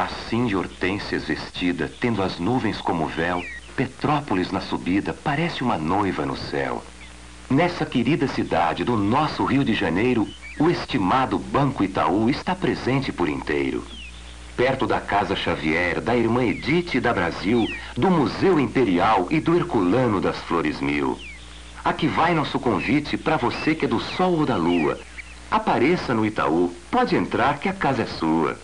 Assim de hortênsias vestida, tendo as nuvens como véu, Petrópolis na subida parece uma noiva no céu. Nessa querida cidade do nosso Rio de Janeiro, o estimado Banco Itaú está presente por inteiro. Perto da Casa Xavier, da Irmã Edith e da Brasil, do Museu Imperial e do Herculano das Flores Mil. Aqui vai nosso convite para você que é do Sol ou da Lua. Apareça no Itaú, pode entrar que a casa é sua.